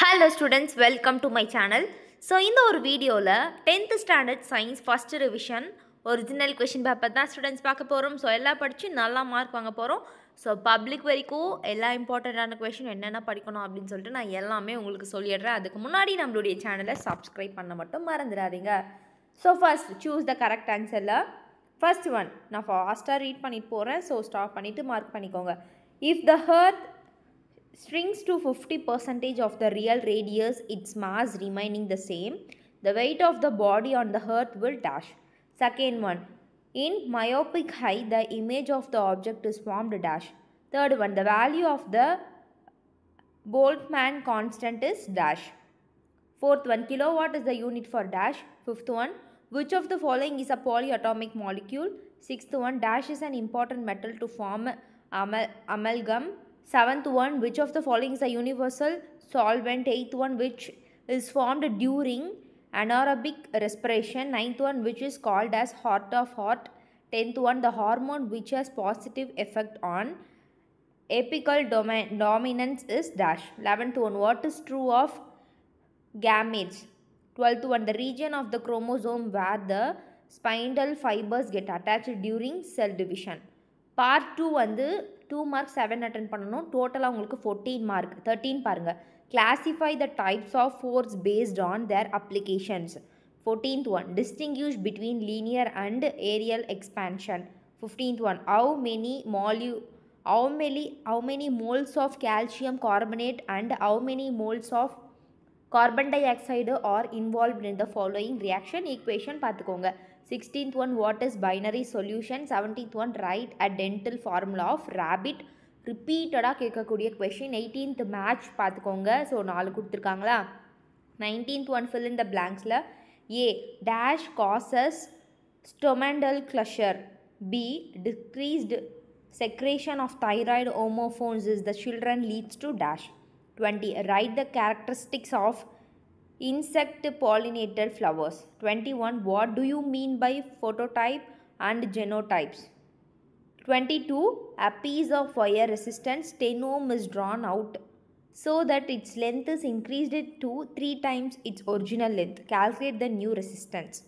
Hello students welcome to my channel so இந்த ஒரு வீடியோவில் tenth standard science first revision original question paper தான் students பார்க்க போகிறோம் ஸோ எல்லாம் படித்து நல்லா மார்க் வாங்க போகிறோம் ஸோ பப்ளிக் வரைக்கும் எல்லா இம்பார்ட்டண்ட்டான கொஷின் என்னென்ன படிக்கணும் அப்படின்னு சொல்லிட்டு நான் எல்லாமே உங்களுக்கு சொல்லிடுறேன். அதுக்கு முன்னாடி நம்மளுடைய சேனலை சப்ஸ்கிரைப் பண்ண மட்டும் மறந்துடாதீங்க. So first choose the correct ஆன்சரில் first one நான் ஃபாஸ்ட்டாக ரீட் பண்ணிட்டு போகிறேன் ஸோ ஸ்டாப் பண்ணிவிட்டு மார்க் பண்ணிக்கோங்க. If the heart shrinks to 50 percentage of the real radius its mass remaining the same the weight of the body on the earth will dash. Second one in myopic height the image of the object is formed dash. Third one the value of the boltzmann constant is dash. Fourth one kilowatt is the unit for dash. Fifth one which of the following is a polyatomic molecule? Sixth one dash is an important metal to form amal- amalgam Seventh one, which of the following is a universal solvent? Eighth one, which is formed during anaerobic respiration. Ninth one, which is called as heart of heart. Tenth one, the hormone which has positive effect on apical domin dominance is dash. Eleventh one, what is true of gametes? Twelfth one, the region of the chromosome where the spindle fibers get attached during cell division. Part 2 வந்து two mark seven attend பண்ணணும். டோட்டலாக உங்களுக்கு fourteen mark thirteen பாருங்கள் classify the types of force based on their applications fourteenth one distinguish between linear and areal expansion fifteenth one how many மால்யூ how many how many moles of calcium carbonate and how many moles of carbon dioxide are involved in the following reaction equation? பார்த்துக்கோங்க. Sixteenth one, what is binary solution? Seventeenth one, write a dental formula of rabbit. ரிப்பீட்டடாக கேட்கக்கூடிய question eighteenth match பார்த்துக்கோங்க so Nineteenth one fill in the blanks la. Y dash causes stomatal closure. B decreased secretion of thyroid hormones is the children leads to dash 20 write the characteristics of insect pollinated flowers. 21 what do you mean by phenotype and genotypes? 22 a piece of fire resistant stenome is drawn out so that its length is increased to 3 times its original length. Calculate the new resistance.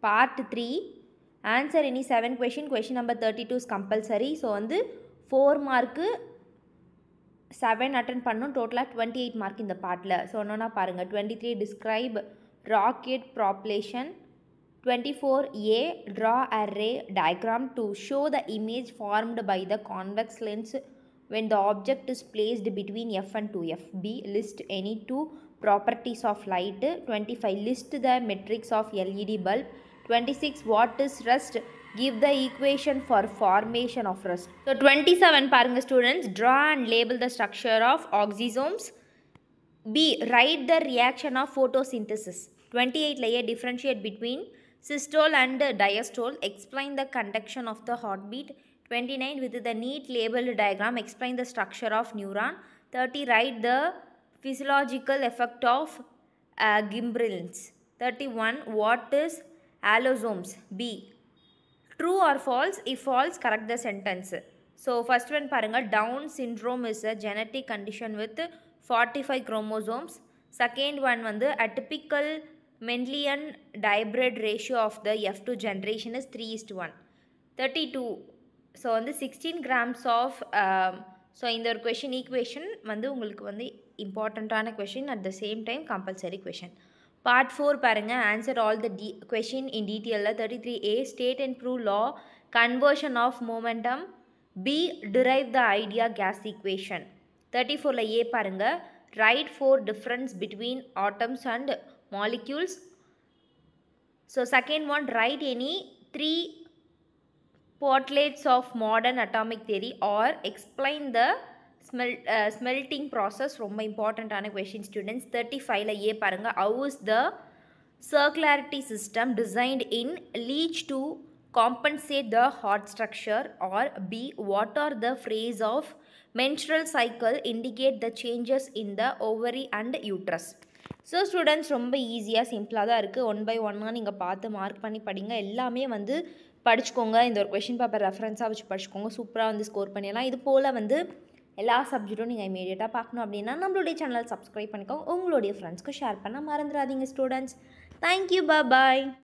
Part 3 answer any 7 question. Question number 32 is compulsory. So வந்து 4 mark seven attend பண்ணும். டோட்டலாக twenty eight mark இந்த பாட்டில். So ஒன்றா பாருங்கள் twenty three describe rocket propulsion twenty four a draw a ray diagram to show the image formed by the convex lens when the object is placed between f and 2f b list any two properties of light. 25 list the of of led bulb. 26 what is rust? give the equation for formation of rust. so 27 பாருங்க students. Draw and label the structure of oxysomes. B write the reaction of photosynthesis. 28 layer differentiate between systole and diastole. Explain the conduction of the heartbeat. 29 with the neat labeled diagram explain the structure of neuron. 30 write the physiological effect of uh, gibberellins 31 what is allosomes? B true or false if false correct the sentence so first one பாருங்கள் Down syndrome is a genetic condition with forty five chromosomes second one வந்து a typical Mendelian dihybrid ratio of the F two generation is three is to one thirty two so வந்து sixteen grams of so இந்த ஒரு question equation வந்து உங்களுக்கு வந்து இம்பார்ட்டண்ட்டான question at the same time compulsory question Part 4 parenga, answer all the question in detail. 33a state and prove law conversion of momentum. B derive the ideal gas equation. 34a parenga, write 4 difference between atoms and molecules. So second one write any 3 portraits of modern atomic theory or explain the smell smelting process ரொம்ப இம்பார்ட்டண்ட்டான question students thirty ஃபைவ்ல A பாருங்கள் how is the circularity system designed in leach to compensate the heart structure? Or b what are the phrase of menstrual cycle indicate the changes in the ovary and uterus? So students ரொம்ப ஈஸியாக சிம்பிளாக தான் இருக்குது one by ஒன்னாக நீங்கள் பார்த்து mark பண்ணி படிங்க. எல்லாமே வந்து படிச்சுக்கோங்க. இந்த ஒரு கொஷின் பேப்பர் ரெஃபரன்ஸாக வச்சு படிச்சுக்கோங்க. சூப்பராக வந்து ஸ்கோர் பண்ணிடலாம். இது போல் வந்து எல்லா சப்ஜெக்ட்டும் நீங்கள் இமீடியட்டாக பார்க்கணும் அப்படின்னா நம்மளுடைய சேனலை சப்ஸ்கிரைப் பண்ணிக்கோங்க. உங்களுடைய ஃப்ரெண்ட்ஸ்க்கு ஷேர் பண்ண மறந்துடாதீங்க ஸ்டூடெண்ட்ஸ் தேங்க்யூ பாய்